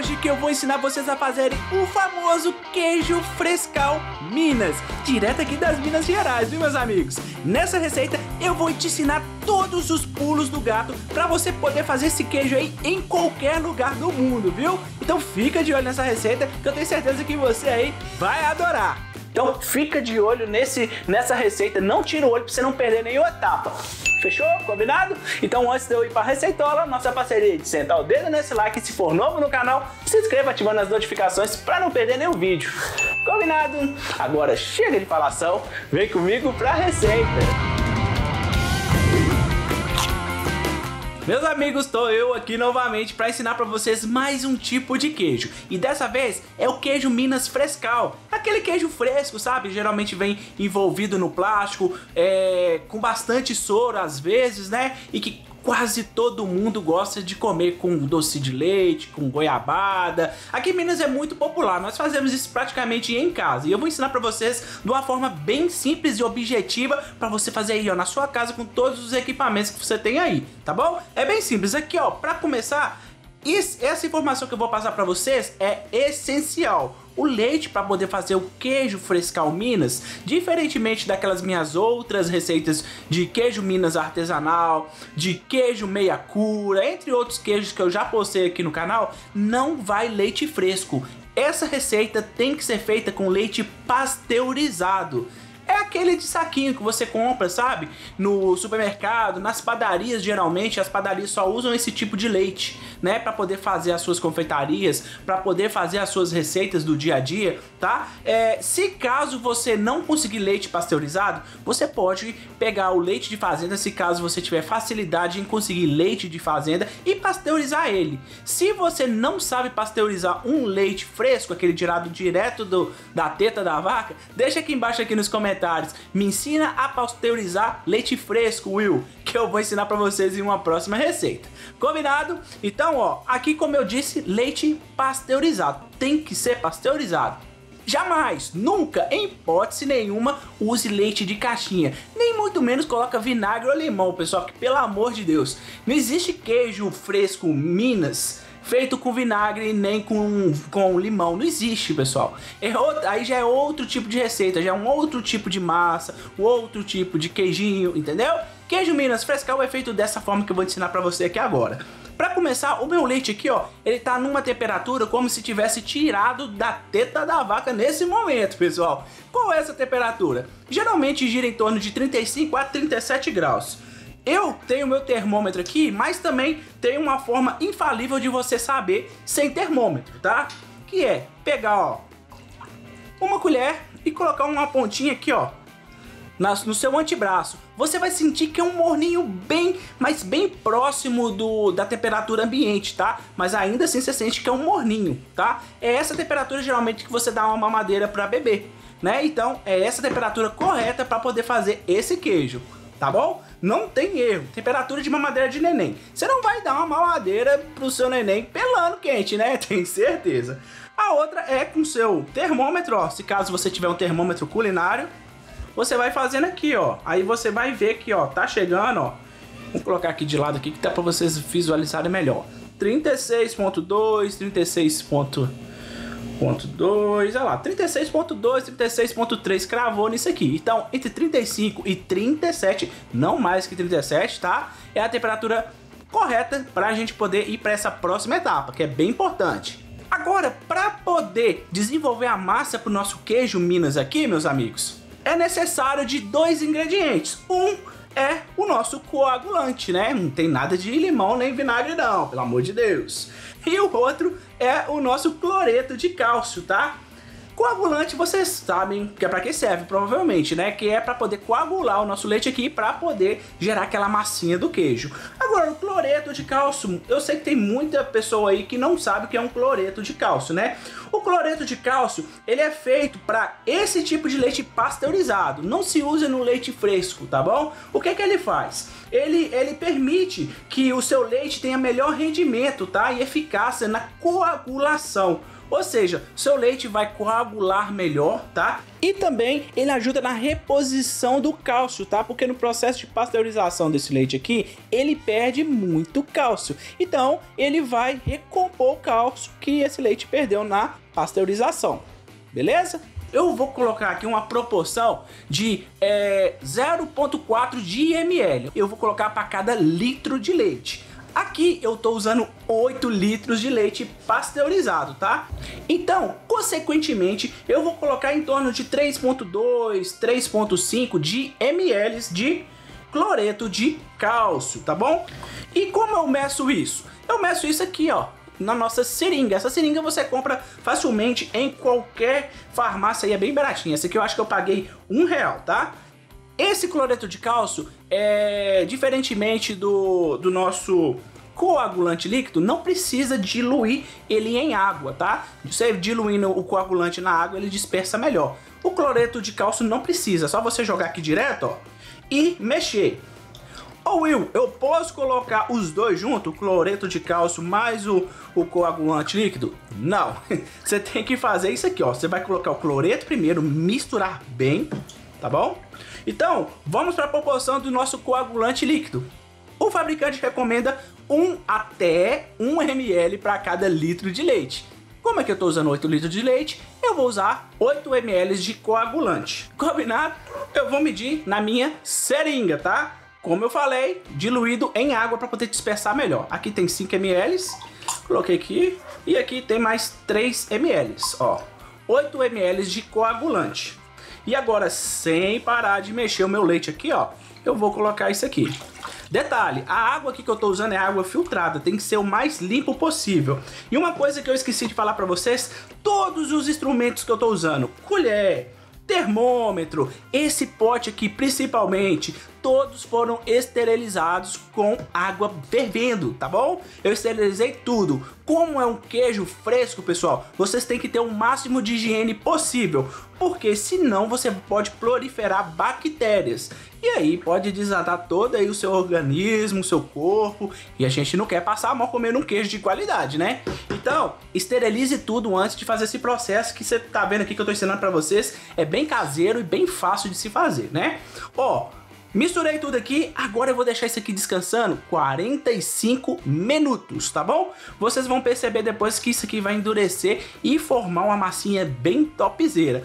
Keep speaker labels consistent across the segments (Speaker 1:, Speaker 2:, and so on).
Speaker 1: hoje que eu vou ensinar vocês a fazerem o famoso queijo frescal Minas, direto aqui das Minas Gerais, viu meus amigos? Nessa receita eu vou te ensinar todos os pulos do gato para você poder fazer esse queijo aí em qualquer lugar do mundo, viu? Então fica de olho nessa receita que eu tenho certeza que você aí vai adorar. Então fica de olho nesse, nessa receita, não tira o olho para você não perder nenhuma etapa. Fechou? Combinado? Então antes de eu ir para a receitola, nossa parceria de sentar o dedo nesse like se for novo no canal, se inscreva ativando as notificações para não perder nenhum vídeo. Combinado? Agora chega de falação, vem comigo para a receita. Meus amigos, estou eu aqui novamente para ensinar para vocês mais um tipo de queijo. E dessa vez é o queijo Minas Frescal. Aquele queijo fresco, sabe? Geralmente vem envolvido no plástico, é, com bastante soro às vezes, né? E que quase todo mundo gosta de comer com doce de leite, com goiabada. Aqui em Minas é muito popular, nós fazemos isso praticamente em casa. E eu vou ensinar para vocês de uma forma bem simples e objetiva para você fazer aí ó, na sua casa com todos os equipamentos que você tem aí, tá bom? É bem simples. Aqui ó, para começar, essa informação que eu vou passar para vocês é essencial o leite para poder fazer o queijo frescal Minas, diferentemente daquelas minhas outras receitas de queijo Minas artesanal, de queijo meia cura, entre outros queijos que eu já postei aqui no canal, não vai leite fresco. Essa receita tem que ser feita com leite pasteurizado. É aquele de saquinho que você compra, sabe? No supermercado, nas padarias, geralmente, as padarias só usam esse tipo de leite, né? Para poder fazer as suas confeitarias, para poder fazer as suas receitas do dia a dia, tá? É, se caso você não conseguir leite pasteurizado, você pode pegar o leite de fazenda, se caso você tiver facilidade em conseguir leite de fazenda e pasteurizar ele. Se você não sabe pasteurizar um leite fresco, aquele tirado direto do, da teta da vaca, deixa aqui embaixo aqui nos comentários comentários. Me ensina a pasteurizar leite fresco, Will, que eu vou ensinar para vocês em uma próxima receita. Combinado? Então, ó, aqui como eu disse, leite pasteurizado. Tem que ser pasteurizado. Jamais, nunca, em hipótese nenhuma, use leite de caixinha. Nem muito menos coloca vinagre ou limão, pessoal, que pelo amor de Deus. Não existe queijo fresco Minas feito com vinagre nem com, com limão. Não existe, pessoal. É outro, aí já é outro tipo de receita, já é um outro tipo de massa, um outro tipo de queijinho, entendeu? Queijo Minas Frescal é feito dessa forma que eu vou ensinar para você aqui agora. Para começar, o meu leite aqui, ó, ele tá numa temperatura como se tivesse tirado da teta da vaca nesse momento, pessoal. Qual é essa temperatura? Geralmente gira em torno de 35 a 37 graus. Eu tenho meu termômetro aqui, mas também tem uma forma infalível de você saber sem termômetro, tá? Que é pegar, ó, uma colher e colocar uma pontinha aqui, ó, no seu antebraço. Você vai sentir que é um morninho bem, mas bem próximo do, da temperatura ambiente, tá? Mas ainda assim você sente que é um morninho, tá? É essa temperatura geralmente que você dá uma mamadeira para beber, né? Então é essa temperatura correta para poder fazer esse queijo tá bom? Não tem erro. Temperatura de mamadeira de neném. Você não vai dar uma mamadeira pro seu neném pelando quente, né? Tem certeza. A outra é com seu termômetro, ó. Se caso você tiver um termômetro culinário, você vai fazendo aqui, ó. Aí você vai ver que, ó, tá chegando, ó. Vou colocar aqui de lado aqui que tá para vocês visualizarem melhor. 36.2, 36. 36.2, olha lá, 36.2, 36.3 cravou nisso aqui. Então, entre 35 e 37, não mais que 37, tá? É a temperatura correta para a gente poder ir para essa próxima etapa, que é bem importante. Agora, para poder desenvolver a massa para o nosso queijo Minas aqui, meus amigos, é necessário de dois ingredientes. Um é o nosso coagulante, né? Não tem nada de limão nem vinagre não, pelo amor de Deus. E o outro é o nosso cloreto de cálcio, tá? Coagulante, vocês sabem que é para que serve, provavelmente, né? Que é para poder coagular o nosso leite aqui para poder gerar aquela massinha do queijo. Agora, o cloreto de cálcio, eu sei que tem muita pessoa aí que não sabe o que é um cloreto de cálcio, né? O cloreto de cálcio, ele é feito para esse tipo de leite pasteurizado, não se usa no leite fresco, tá bom? O que que ele faz? Ele, ele permite que o seu leite tenha melhor rendimento, tá? E eficácia na coagulação. Ou seja, seu leite vai coagular melhor, tá? E também ele ajuda na reposição do cálcio, tá? Porque no processo de pasteurização desse leite aqui, ele perde muito cálcio. Então, ele vai recompor o cálcio que esse leite perdeu na pasteurização. Beleza? Eu vou colocar aqui uma proporção de é, 0,4 de ml. Eu vou colocar para cada litro de leite. Aqui eu estou usando 8 litros de leite pasteurizado, tá? Então, consequentemente, eu vou colocar em torno de 3.2, 3.5 de ml de cloreto de cálcio, tá bom? E como eu meço isso? Eu meço isso aqui, ó, na nossa seringa. Essa seringa você compra facilmente em qualquer farmácia e é bem baratinha. Essa aqui eu acho que eu paguei um real, tá? Esse cloreto de cálcio, é, diferentemente do, do nosso coagulante líquido, não precisa diluir ele em água, tá? Você diluindo o coagulante na água, ele dispersa melhor. O cloreto de cálcio não precisa, é só você jogar aqui direto, ó, e mexer. Ô Will, eu posso colocar os dois juntos, o cloreto de cálcio mais o, o coagulante líquido? Não, você tem que fazer isso aqui, ó. Você vai colocar o cloreto primeiro, misturar bem, tá bom? Então, vamos para a proporção do nosso coagulante líquido. O fabricante recomenda 1 até 1 ml para cada litro de leite. Como é que eu estou usando 8 litros de leite, eu vou usar 8 ml de coagulante. Combinado? Eu vou medir na minha seringa, tá? Como eu falei, diluído em água para poder dispersar melhor. Aqui tem 5 ml, coloquei aqui, e aqui tem mais 3 ml, ó. 8 ml de coagulante. E agora, sem parar de mexer o meu leite aqui, ó, eu vou colocar isso aqui. Detalhe, a água aqui que eu tô usando é água filtrada, tem que ser o mais limpo possível. E uma coisa que eu esqueci de falar para vocês, todos os instrumentos que eu tô usando, colher, termômetro, esse pote aqui principalmente, todos foram esterilizados com água fervendo, tá bom? Eu esterilizei tudo. Como é um queijo fresco, pessoal, vocês têm que ter o máximo de higiene possível, porque senão você pode proliferar bactérias. E aí pode desatar todo aí o seu organismo, o seu corpo, e a gente não quer passar mal comendo um queijo de qualidade, né? Então, esterilize tudo antes de fazer esse processo que você tá vendo aqui que eu tô ensinando para vocês. É bem caseiro e bem fácil de se fazer, né? Ó, Misturei tudo aqui, agora eu vou deixar isso aqui descansando 45 minutos, tá bom? Vocês vão perceber depois que isso aqui vai endurecer e formar uma massinha bem topzera.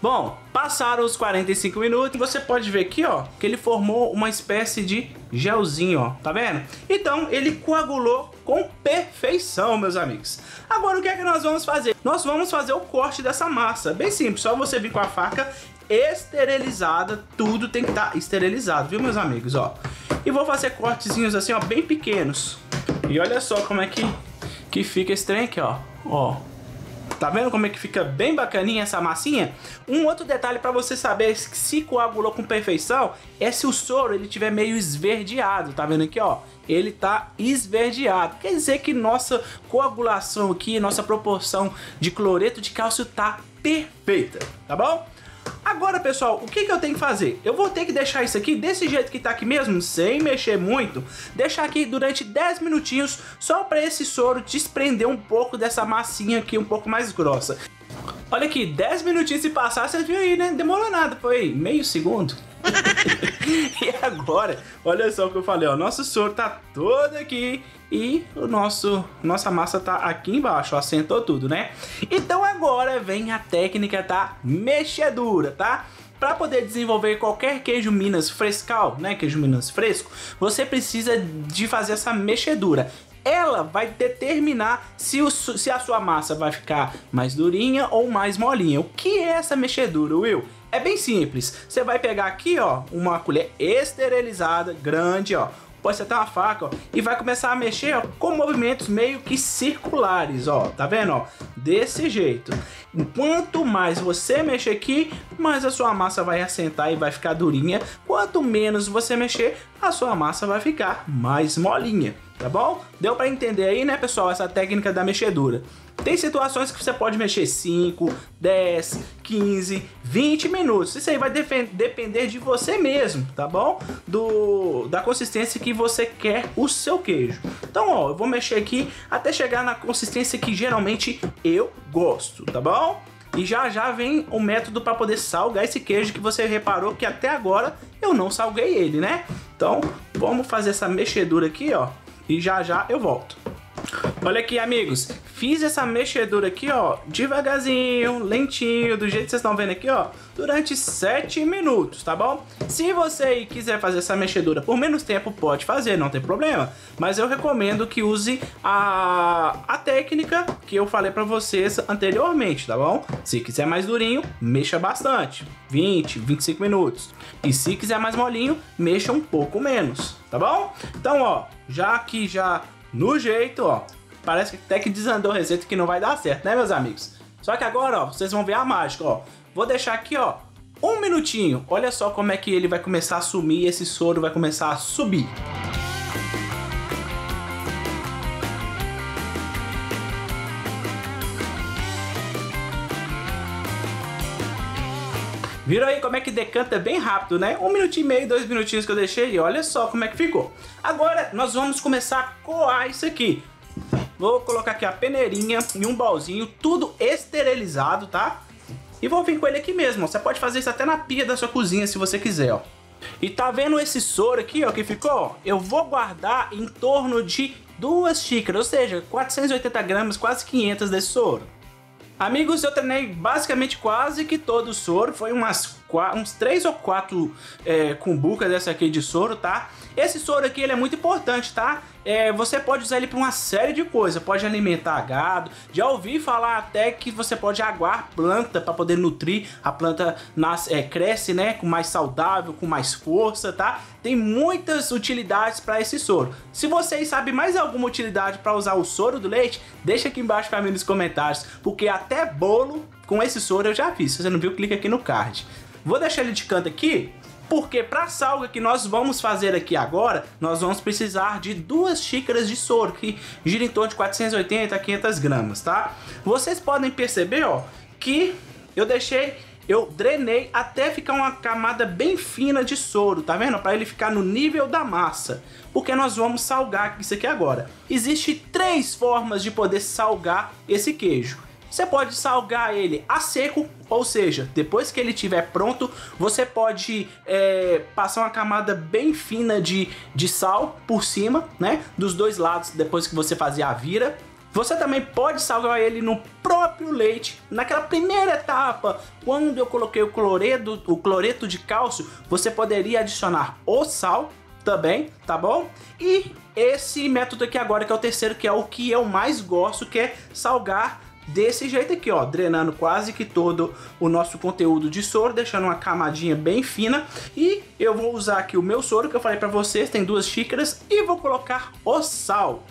Speaker 1: Bom, passaram os 45 minutos, você pode ver aqui, ó, que ele formou uma espécie de gelzinho, ó, tá vendo? Então, ele coagulou com perfeição, meus amigos. Agora, o que é que nós vamos fazer? Nós vamos fazer o corte dessa massa. Bem simples, só você vir com a faca esterilizada, tudo tem que estar tá esterilizado, viu, meus amigos, ó. E vou fazer cortezinhos assim, ó, bem pequenos. E olha só como é que, que fica esse trem aqui, ó. Ó, Tá vendo como é que fica bem bacaninha essa massinha? Um outro detalhe para você saber se coagulou com perfeição é se o soro ele tiver meio esverdeado, tá vendo aqui, ó? Ele tá esverdeado. Quer dizer que nossa coagulação aqui, nossa proporção de cloreto de cálcio tá perfeita, tá bom? Agora, pessoal, o que, que eu tenho que fazer? Eu vou ter que deixar isso aqui desse jeito que tá aqui mesmo, sem mexer muito, deixar aqui durante 10 minutinhos, só para esse soro desprender um pouco dessa massinha aqui um pouco mais grossa. Olha aqui, 10 minutinhos se passar, você viu aí, né? Demorou nada, foi meio segundo. e agora, olha só o que eu falei, ó, nosso soro tá todo aqui e o nosso nossa massa tá aqui embaixo, ó, assentou tudo, né? Então agora vem a técnica da mexedura, tá? Para poder desenvolver qualquer queijo Minas frescal, né, queijo Minas fresco, você precisa de fazer essa mexedura ela vai determinar se, o, se a sua massa vai ficar mais durinha ou mais molinha. O que é essa mexedura, Will? É bem simples. Você vai pegar aqui, ó, uma colher esterilizada, grande, ó, pode ser até uma faca, ó, e vai começar a mexer ó, com movimentos meio que circulares, ó, tá vendo, ó? Desse jeito. Quanto mais você mexer aqui, mais a sua massa vai assentar e vai ficar durinha. Quanto menos você mexer, a sua massa vai ficar mais molinha, tá bom? Deu para entender aí, né, pessoal, essa técnica da mexedura. Tem situações que você pode mexer 5, 10, 15, 20 minutos. Isso aí vai depender de você mesmo, tá bom? Do, da consistência que você quer o seu queijo. Então, ó, eu vou mexer aqui até chegar na consistência que geralmente eu gosto, tá bom? E já já vem o método para poder salgar esse queijo que você reparou que até agora eu não salguei ele, né? Então, vamos fazer essa mexedura aqui, ó. E já já eu volto. Olha aqui, amigos. Fiz essa mexedura aqui, ó, devagarzinho, lentinho, do jeito que vocês estão vendo aqui, ó, durante 7 minutos, tá bom? Se você quiser fazer essa mexedura por menos tempo, pode fazer, não tem problema. Mas eu recomendo que use a, a técnica que eu falei pra vocês anteriormente, tá bom? Se quiser mais durinho, mexa bastante, 20, 25 minutos. E se quiser mais molinho, mexa um pouco menos, tá bom? Então, ó, já que já no jeito, ó. Parece que até que desandou a receita que não vai dar certo, né, meus amigos? Só que agora, ó, vocês vão ver a mágica, ó. Vou deixar aqui, ó, um minutinho. Olha só como é que ele vai começar a sumir, esse soro vai começar a subir. Viram aí como é que decanta bem rápido, né? Um minutinho e meio, dois minutinhos que eu deixei e olha só como é que ficou. Agora nós vamos começar a coar isso aqui. Vou colocar aqui a peneirinha e um balzinho, tudo esterilizado, tá? E vou vir com ele aqui mesmo, Você pode fazer isso até na pia da sua cozinha se você quiser, ó. E tá vendo esse soro aqui, ó, que ficou? Eu vou guardar em torno de duas xícaras, ou seja, 480 gramas, quase 500 desse soro. Amigos, eu treinei basicamente quase que todo o soro, foi umas uns 3 ou 4 é, cumbucas dessa aqui de soro, tá? Esse soro aqui ele é muito importante, tá? É, você pode usar ele para uma série de coisas, pode alimentar gado, já ouvi falar até que você pode aguar planta para poder nutrir, a planta nasce, é, cresce, né, com mais saudável, com mais força, tá? Tem muitas utilidades para esse soro. Se vocês sabem mais alguma utilidade para usar o soro do leite, deixa aqui embaixo para mim nos comentários, porque até bolo com esse soro eu já fiz. Se você não viu, clica aqui no card. Vou deixar ele de canto aqui, porque para a salga que nós vamos fazer aqui agora, nós vamos precisar de duas xícaras de soro, que gira em torno de 480 a 500 gramas, tá? Vocês podem perceber, ó, que eu deixei, eu drenei até ficar uma camada bem fina de soro, tá vendo? Para ele ficar no nível da massa, porque nós vamos salgar isso aqui agora. Existem três formas de poder salgar esse queijo. Você pode salgar ele a seco, ou seja, depois que ele estiver pronto, você pode é, passar uma camada bem fina de, de sal por cima, né? Dos dois lados, depois que você fazer a vira. Você também pode salgar ele no próprio leite. Naquela primeira etapa, quando eu coloquei o cloreto, o cloreto de cálcio, você poderia adicionar o sal também, tá bom? E esse método aqui agora, que é o terceiro, que é o que eu mais gosto, que é salgar desse jeito aqui, ó, drenando quase que todo o nosso conteúdo de soro, deixando uma camadinha bem fina. E eu vou usar aqui o meu soro que eu falei para vocês, tem duas xícaras, e vou colocar o sal.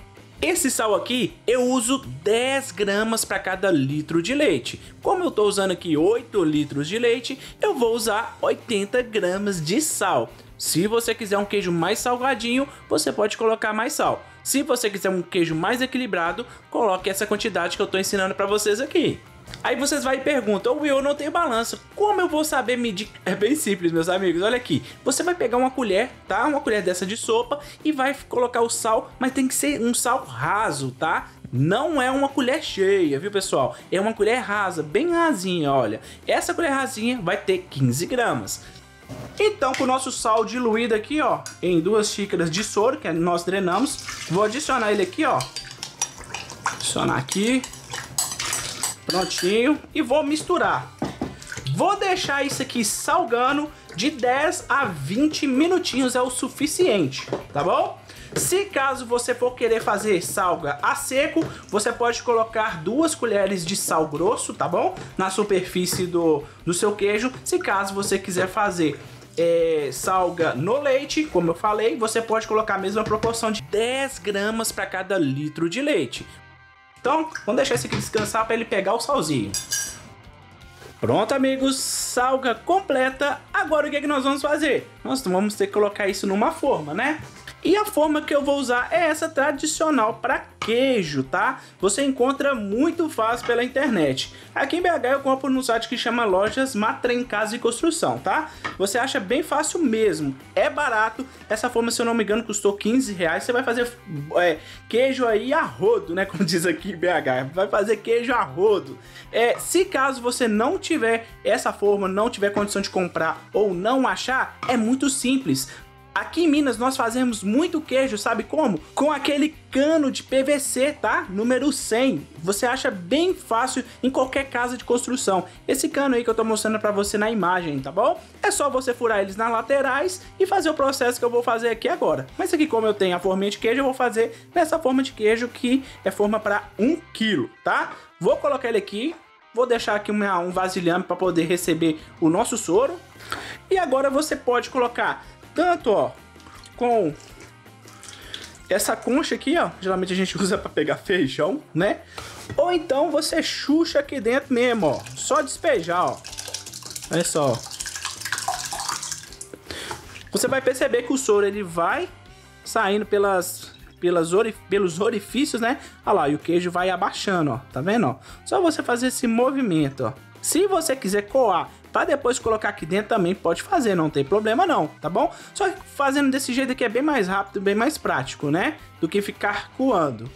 Speaker 1: Esse sal aqui eu uso 10 gramas para cada litro de leite. Como eu estou usando aqui 8 litros de leite, eu vou usar 80 gramas de sal. Se você quiser um queijo mais salgadinho, você pode colocar mais sal. Se você quiser um queijo mais equilibrado, coloque essa quantidade que eu estou ensinando para vocês aqui. Aí vocês vai e perguntam, Will, eu não tenho balança, como eu vou saber medir? É bem simples, meus amigos, olha aqui. Você vai pegar uma colher, tá? Uma colher dessa de sopa e vai colocar o sal, mas tem que ser um sal raso, tá? Não é uma colher cheia, viu pessoal? É uma colher rasa, bem rasinha, olha. Essa colher rasinha vai ter 15 gramas. Então, com o nosso sal diluído aqui, ó, em duas xícaras de soro, que nós drenamos, vou adicionar ele aqui, ó. Adicionar aqui. Prontinho. E vou misturar. Vou deixar isso aqui salgando de 10 a 20 minutinhos é o suficiente, tá bom? Se caso você for querer fazer salga a seco, você pode colocar duas colheres de sal grosso, tá bom? Na superfície do, do seu queijo. Se caso você quiser fazer é, salga no leite, como eu falei, você pode colocar a mesma proporção de 10 gramas para cada litro de leite. Então, vamos deixar esse aqui descansar para ele pegar o salzinho. Pronto, amigos, salga completa. Agora o que, é que nós vamos fazer? Nós vamos ter que colocar isso numa forma, né? E a forma que eu vou usar é essa tradicional para queijo, tá? Você encontra muito fácil pela internet. Aqui em BH eu compro no site que chama Lojas Matrem Casa e Construção, tá? Você acha bem fácil mesmo, é barato. Essa forma, se eu não me engano, custou 15 reais. Você vai fazer é, queijo aí a rodo, né? Como diz aqui em BH, vai fazer queijo a rodo. É, se caso você não tiver essa forma, não tiver condição de comprar ou não achar, é muito simples. Aqui em Minas nós fazemos muito queijo, sabe como? Com aquele cano de PVC, tá? Número 100. Você acha bem fácil em qualquer casa de construção. Esse cano aí que eu tô mostrando para você na imagem, tá bom? É só você furar eles nas laterais e fazer o processo que eu vou fazer aqui agora. Mas aqui como eu tenho a forminha de queijo, eu vou fazer nessa forma de queijo que é forma para 1 kg, tá? Vou colocar ele aqui, vou deixar aqui um vasilhame para poder receber o nosso soro. E agora você pode colocar tanto, ó, com essa concha aqui, ó, geralmente a gente usa para pegar feijão, né? Ou então você chucha aqui dentro mesmo, ó, só despejar, ó. Olha só. Você vai perceber que o soro ele vai saindo pelas pelas orif pelos orifícios, né? Olha lá, e o queijo vai abaixando, ó. Tá vendo, ó? Só você fazer esse movimento, ó. Se você quiser coar para depois colocar aqui dentro também pode fazer, não tem problema não, tá bom? Só que fazendo desse jeito aqui é bem mais rápido, bem mais prático, né? Do que ficar coando.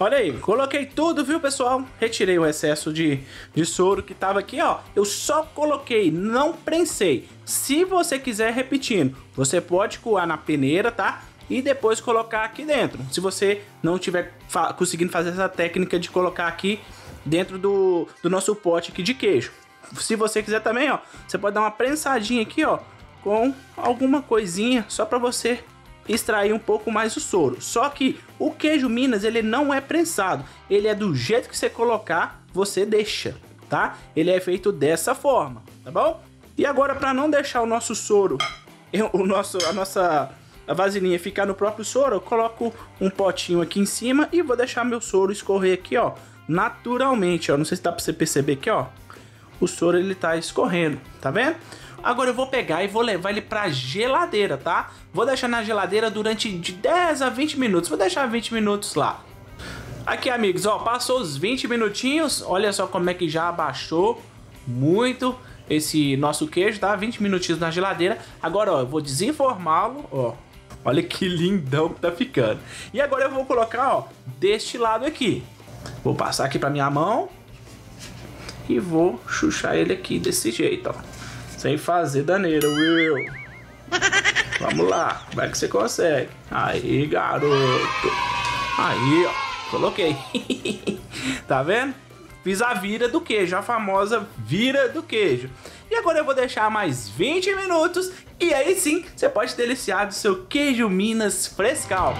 Speaker 1: Olha aí, coloquei tudo, viu, pessoal? Retirei o excesso de, de soro que tava aqui, ó. Eu só coloquei, não prensei. Se você quiser repetindo, você pode coar na peneira, tá? E depois colocar aqui dentro. Se você não tiver fa conseguindo fazer essa técnica de colocar aqui dentro do, do nosso pote aqui de queijo se você quiser também, ó, você pode dar uma prensadinha aqui, ó, com alguma coisinha só para você extrair um pouco mais o soro. Só que o queijo Minas, ele não é prensado, ele é do jeito que você colocar, você deixa, tá? Ele é feito dessa forma, tá bom? E agora para não deixar o nosso soro, o nosso a nossa a vasilhinha ficar no próprio soro, eu coloco um potinho aqui em cima e vou deixar meu soro escorrer aqui, ó, naturalmente, ó. Não sei se dá para você perceber aqui, ó o soro ele tá escorrendo, tá vendo? Agora eu vou pegar e vou levar ele pra geladeira, tá? Vou deixar na geladeira durante de 10 a 20 minutos, vou deixar 20 minutos lá. Aqui, amigos, ó, passou os 20 minutinhos, olha só como é que já abaixou muito esse nosso queijo, tá? 20 minutinhos na geladeira. Agora, ó, eu vou desenformá-lo, ó. Olha que lindão que tá ficando. E agora eu vou colocar, ó, deste lado aqui. Vou passar aqui pra minha mão e vou chuchar ele aqui desse jeito, ó. Sem fazer daneira, Will. Vamos lá, vai que você consegue. Aí, garoto. Aí, ó. Coloquei. tá vendo? Fiz a vira do queijo, a famosa vira do queijo. E agora eu vou deixar mais 20 minutos e aí sim você pode deliciar do seu queijo Minas frescal.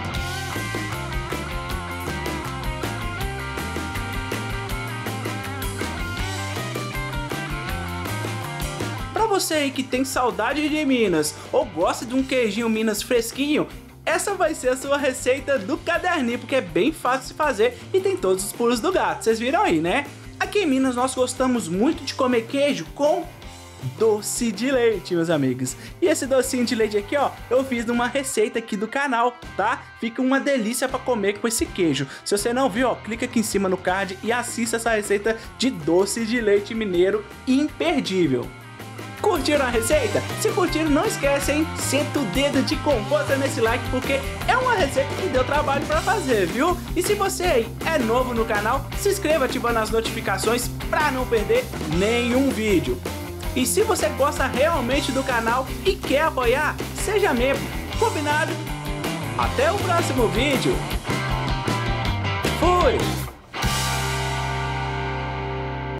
Speaker 1: Você aí que tem saudade de Minas ou gosta de um queijinho Minas fresquinho, essa vai ser a sua receita do caderninho, porque é bem fácil de fazer e tem todos os pulos do gato, vocês viram aí, né? Aqui em Minas nós gostamos muito de comer queijo com doce de leite, meus amigos. E esse docinho de leite aqui, ó, eu fiz numa receita aqui do canal, tá? Fica uma delícia para comer com esse queijo. Se você não viu, ó, clica aqui em cima no card e assista essa receita de doce de leite mineiro imperdível. Curtiram a receita? Se curtiram, não esquece, hein? Senta o dedo de compota nesse like, porque é uma receita que deu trabalho para fazer, viu? E se você aí é novo no canal, se inscreva ativando as notificações para não perder nenhum vídeo. E se você gosta realmente do canal e quer apoiar, seja membro. Combinado? Até o próximo vídeo. Fui!